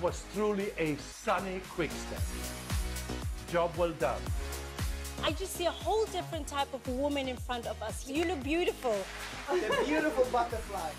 was truly a sunny quick step. Job well done. I just see a whole different type of woman in front of us. You look beautiful. The beautiful butterfly.